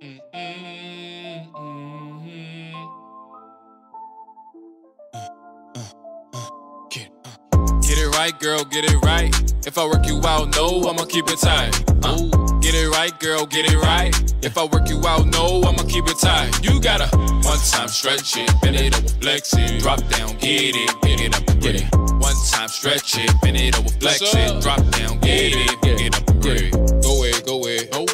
Get it right, girl, get it right. If I work you out, no, I'ma keep it tight. Uh, get it right, girl, get it right. If I work you out, no, I'ma keep it tight. You gotta one time stretch it, bend it over, flex it, drop down, get it, get it up, get it. One time stretch it, bend it over, flex it, drop down, get it, get it up, and Go away, go away,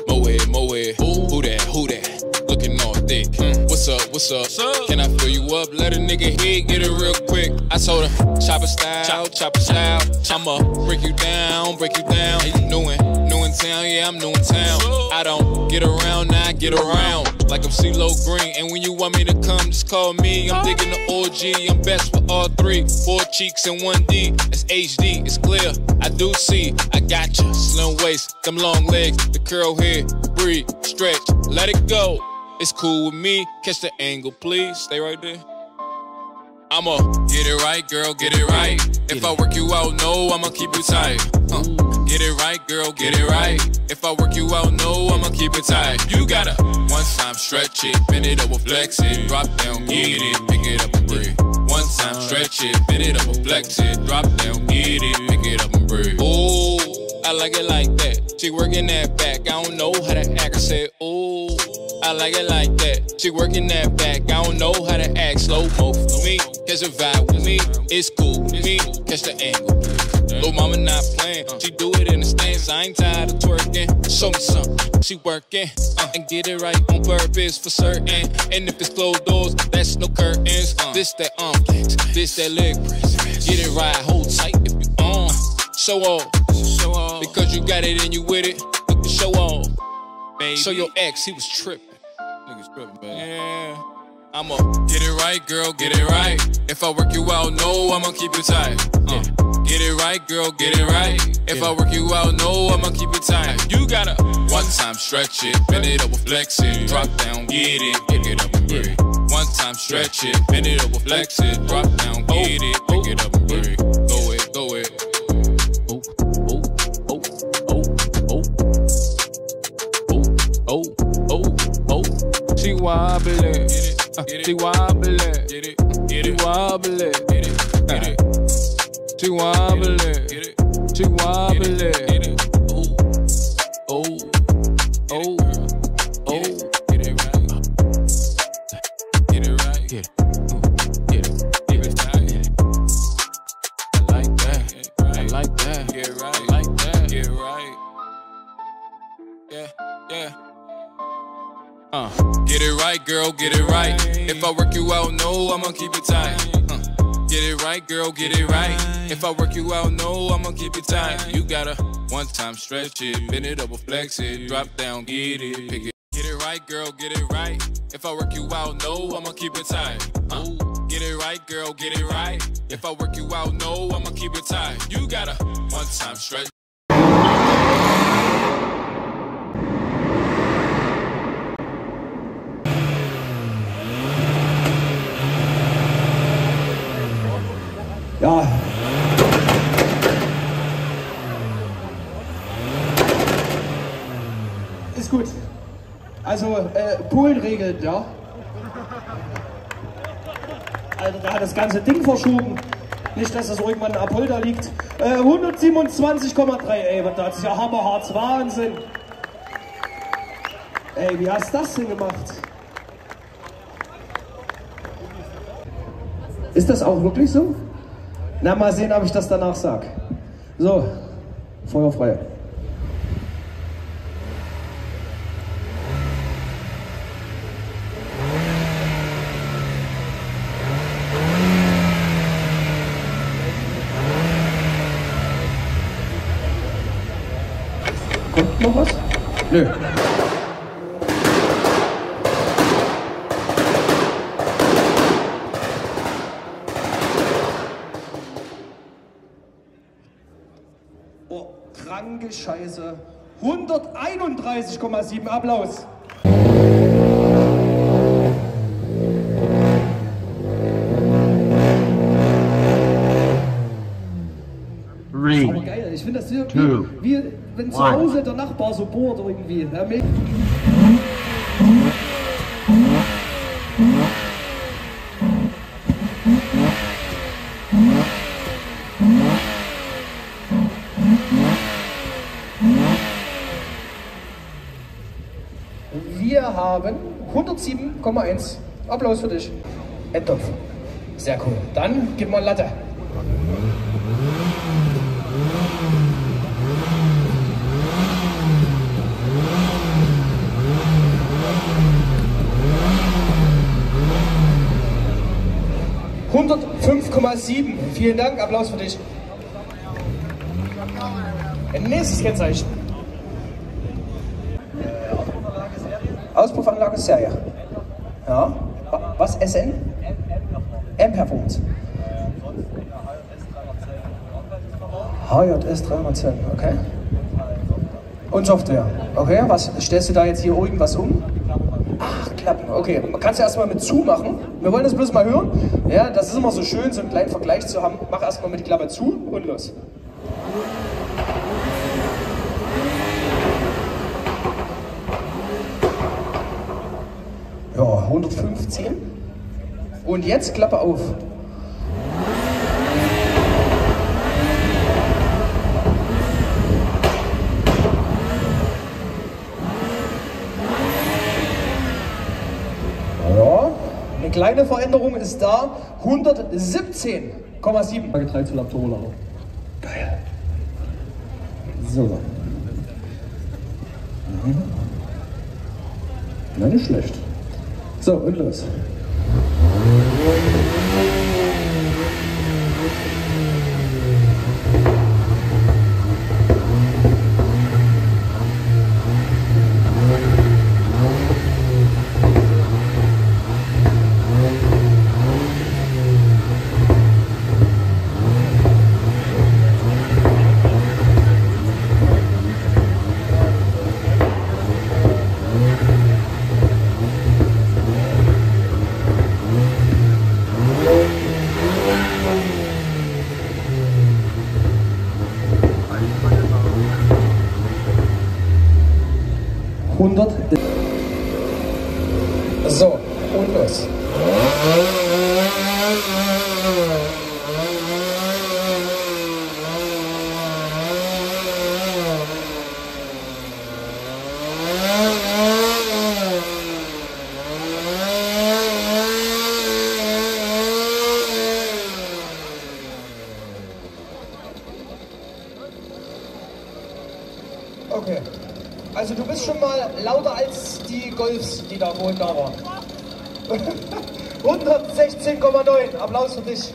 What's up? What's up? What's up? Can I fill you up? Let a nigga hit, get it real quick. I told her, chopper style, chop, chopper style. I'ma break you down, break you down. Hey, new in, new in town, yeah, I'm new in town. I don't get around, now I get around. Like I'm CeeLo Green, and when you want me to come, just call me. I'm digging the OG, I'm best for all three. Four cheeks and one D, it's HD, it's clear. I do see, I got you. Slim waist, them long legs, the curl head, breathe, stretch, let it go. It's cool with me. Catch the angle, please. Stay right there. I'ma get it right, girl, get it right. If I work you out, no, I'ma keep you tight. Huh. Get it right, girl, get it right. If I work you out, no, I'ma keep it tight. You gotta one time stretch it, bend it over, flex it, drop down, get it, pick it up and breathe. One time stretch it, bend it over, flex it, drop down, get it, pick it up and breathe. Ooh, I like it like that. She working that back, I don't know how to act. I said, ooh. I like it like that. She working that back. I don't know how to act slow mo for me. Catch a vibe with me. It's cool with me. Catch the angle. Little mama not playing. She do it in the stance. I ain't tired of twerking. Show me something. She working uh, and get it right on purpose for certain. And if it's closed doors, that's no curtains. Uh, this that complex. Um, this that leg press. Get it right. Hold tight if you um, on. Show off. Because you got it and you with it. Look to show off. Baby. So your ex, he was tripping. I'ma get it right, girl, get it right. If I work you out, no, I'ma keep you tight. Uh, get it right, girl, get it right. If I work you out, no, I'ma keep you tight. You gotta one time stretch it, bend it over, flex it, drop down, get it, pick it up and break. One time stretch it, bend it over, flex it, drop down, get it, pick it up. why I believe. Uh, get it right, girl, get it right. If I work you out, no, I'ma keep it tight. Uh, get it right, girl, get it right. If I work you out, no, I'ma keep it tight. You gotta one time stretch it, bend it over, flex it, drop down, get it, pick it. Get it right, girl, get it right. If I work you out, no, I'ma keep it tight. Uh, get it right, girl, get it right. If I work you out, no, I'ma keep it tight. You gotta one time stretch. ist gut. Also, äh, Polen regelt, ja. Alter, also, da hat das ganze Ding verschoben. Nicht, dass das irgendwann in Apolda liegt. Äh, 127,3, ey, das ist ja hammerharz Wahnsinn. Ey, wie hast du das denn gemacht? Ist das auch wirklich so? Na, mal sehen, ob ich das danach sag. So, Feuer frei. Nö. Oh, kranke Scheiße. 131,7 Applaus. Three, Aber geil, ich finde das hier, wie, wie wenn zu Hause der Nachbar so bohrt irgendwie. Ja, Wir haben 107,1. Applaus für dich. Endtopf. Sehr cool. Dann gib mal Latte. 105,7. Vielen Dank, Applaus für dich. Nächstes Kennzeichen. Äh, Auspuffanlage Serie. Ja. Was SN? M-Performance. HJS 310, okay. Und Software. Okay, was stellst du da jetzt hier irgendwas um? knapp. Okay, kannst du erstmal mit zu machen. Wir wollen das bloß mal hören. Ja, das ist immer so schön, so einen kleinen Vergleich zu haben. Mach erstmal mit Klappe zu und los. Ja, 115. Und jetzt Klappe auf. kleine Veränderung ist da, 117,7. Frage zu Laptolau. Geil. So. Mhm. Nein, nicht schlecht. So, und los. 100. So, und los. schon mal lauter als die Golfs, die da wohl da waren. 116,9. Applaus für dich.